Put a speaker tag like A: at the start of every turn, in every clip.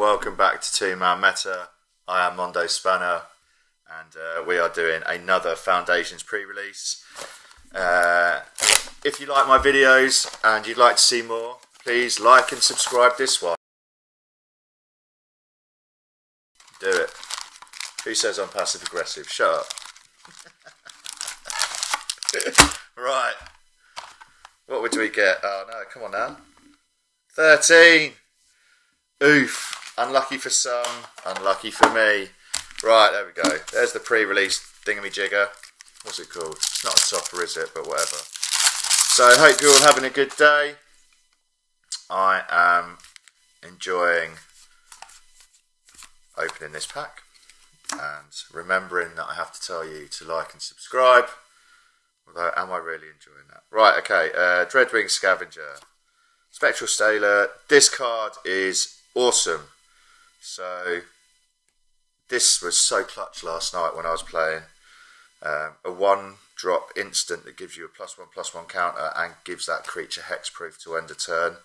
A: welcome back to Two Man Meta. I am Mondo Spanner, and uh, we are doing another Foundations pre release. Uh, if you like my videos and you'd like to see more, please like and subscribe this one. Do it. Who says I'm passive aggressive? Shut up. right. What would we get? Oh no, come on now. 13. Oof. Unlucky for some, unlucky for me. Right, there we go. There's the pre-release thingamajigger. What's it called? It's not a topper, is it? But whatever. So I hope you're all having a good day. I am enjoying opening this pack and remembering that I have to tell you to like and subscribe. Although, am I really enjoying that? Right, okay. Uh, Dreadwing Scavenger. Spectral Sailor. This card is awesome. So, this was so clutch last night when I was playing. Um, a one drop instant that gives you a plus one plus one counter and gives that creature hexproof to end a turn.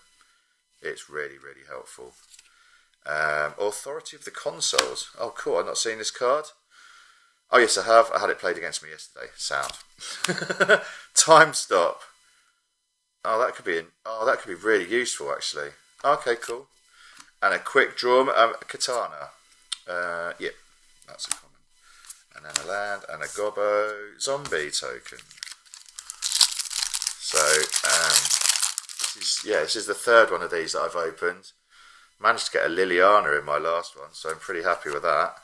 A: It's really, really helpful. Um, Authority of the Consuls. Oh, cool. I've not seen this card. Oh, yes, I have. I had it played against me yesterday. Sound. Time Stop. Oh, that could be. In- Oh, that could be really useful, actually. Okay, cool. And a quick draw, um, katana. Uh, yeah, that's a common. And then a land and a gobbo zombie token. So, um, this is yeah, this is the third one of these that I've opened. Managed to get a Liliana in my last one, so I'm pretty happy with that.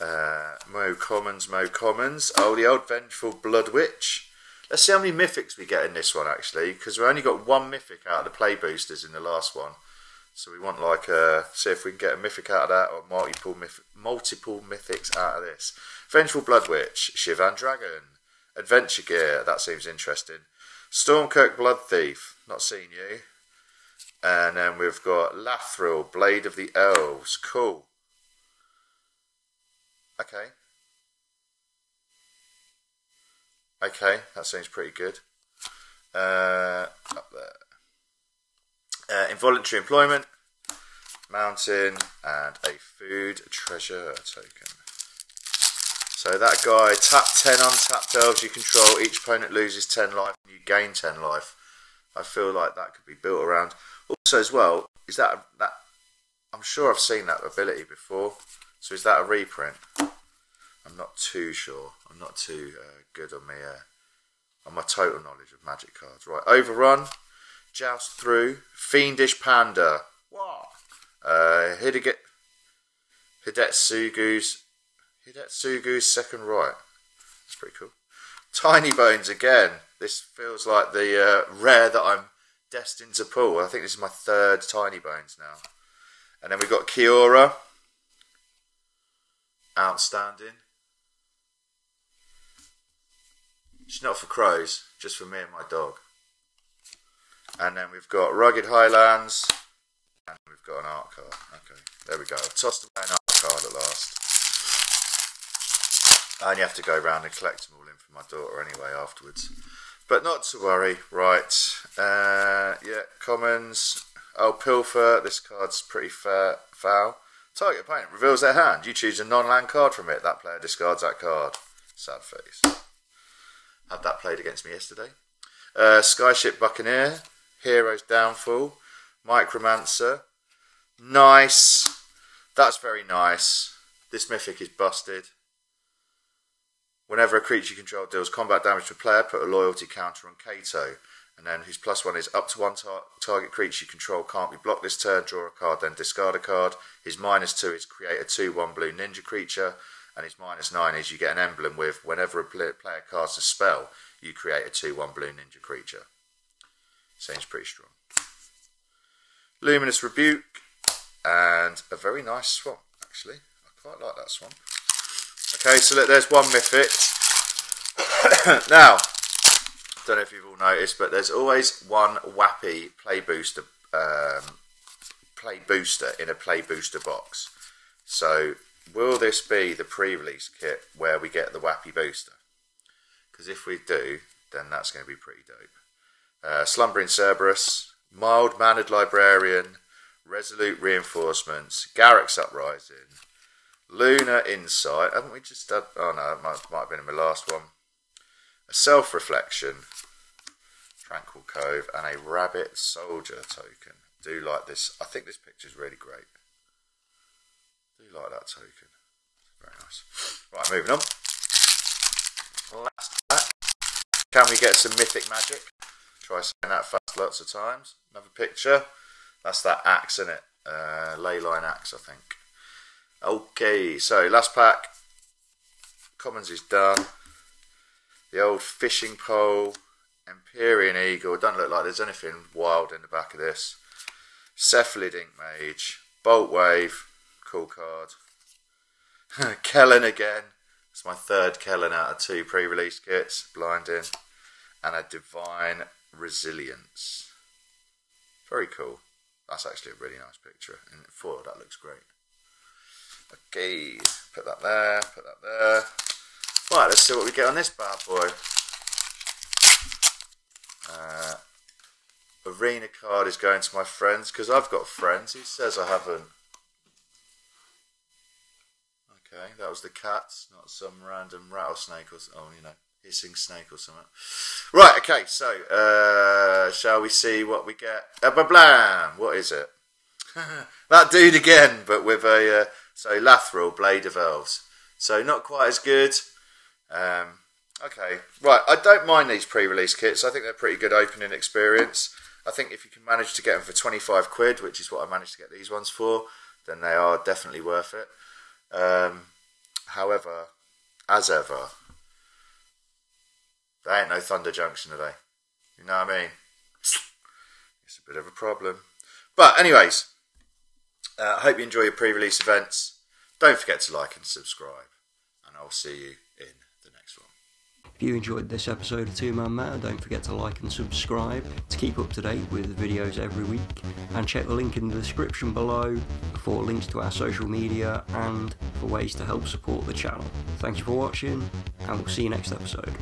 A: Uh, Mo Commons, Mo Commons. Oh, the old Vengeful Blood Witch. Let's see how many mythics we get in this one actually, because we only got one mythic out of the play boosters in the last one. So we want like uh, see if we can get a mythic out of that or multiple myth- multiple mythics out of this. Vengeful Blood Witch, Shivan Dragon, Adventure Gear. That seems interesting. Stormkirk Blood Thief. Not seen you. And then we've got Lathril, Blade of the Elves. Cool. Okay. Okay, that seems pretty good. Uh, involuntary employment, mountain, and a food treasure token. So that guy, tap 10 untapped elves you control, each opponent loses 10 life and you gain 10 life. I feel like that could be built around. Also, as well, is that that? I'm sure I've seen that ability before. So is that a reprint? I'm not too sure. I'm not too uh, good on me uh, on my total knowledge of magic cards. Right, overrun, joust through, fiendish panda. What? Uh, Hideget, Hidetsugu's Hidetsugu's second rite. That's pretty cool. Tiny bones again. This feels like the uh, rare that I'm destined to pull. I think this is my third tiny bones now. And then we've got Kiora. Outstanding. She's not for crows, just for me and my dog. And then we've got Rugged Highlands. And we've got an art card. Okay, there we go. I've tossed away an art card at last. And you have to go around and collect them all in for my daughter anyway afterwards. But not to worry. Right. Uh, yeah, commons. Oh, Pilfer. This card's pretty fair, foul. Target opponent reveals their hand. You choose a non-land card from it. That player discards that card. Sad face. Had that played against me yesterday. Uh, Skyship Buccaneer. Hero's Downfall. Micromancer. Nice. That's very nice. This mythic is busted. Whenever a creature you control deals combat damage to a player, put a loyalty counter on Kaito. And then whose plus one is up to one tar- target creature you control can't be blocked this turn, draw a card, then discard a card. His minus two is create a 2 1 blue ninja creature. And his minus nine is you get an emblem with whenever a player casts a spell, you create a 2 1 blue ninja creature. Seems pretty strong. Luminous Rebuke, and a very nice swamp, actually. I quite like that swamp. Okay, so look, there's one mythic. now, don't know if you've all noticed, but there's always one wappy play booster, um, play booster in a play booster box. So, will this be the pre-release kit where we get the wappy booster? Because if we do, then that's going to be pretty dope. Uh, Slumbering Cerberus, Mild Mannered Librarian, Resolute Reinforcements, Garruk's Uprising, Lunar Insight. Haven't we just had? Oh no, it might, might have been in my last one. A Self Reflection, Tranquil Cove, and a Rabbit Soldier token. Do like this. I think this picture is really great. Do like that token. Very nice. Right, moving on. Last. Can we get some mythic magic? Try saying that fast lots of times. Another picture. That's that axe in it. Uh, leyline axe, I think. Okay, so last pack. Commons is done. The old fishing pole. Empyrean Eagle. Don't look like there's anything wild in the back of this. Cephalid Ink Mage. Bolt Wave. Cool card. Kellan again. It's my third Kellan out of two pre-release kits. Blinding. And a Divine Resilience. Very cool. That's actually a really nice picture. In four, that looks great. Okay, put that there, put that there. Right, let's see what we get on this bad boy. Uh, arena card is going to my friends because I've got friends. He says I haven't. Okay, that was the cats, not some random rattlesnake or oh, you know, hissing snake or something. Right, okay, so uh, shall we see what we get? Uh, blam! What is it? that dude again, but with a uh, so Lathril Blade of Elves. So not quite as good. Um, okay, right. I don't mind these pre-release kits. I think they're pretty good opening experience. I think if you can manage to get them for twenty five quid, which is what I managed to get these ones for, then they are definitely worth it. Um, however, as ever, they ain't no Thunder Junction, today. You know what I mean? It's a bit of a problem. But, anyways, I uh, hope you enjoy your pre release events. Don't forget to like and subscribe, and I'll see you in the next one.
B: If you enjoyed this episode of Two Man Meta, don't forget to like and subscribe to keep up to date with videos every week. And check the link in the description below for links to our social media and for ways to help support the channel. Thank you for watching, and we'll see you next episode.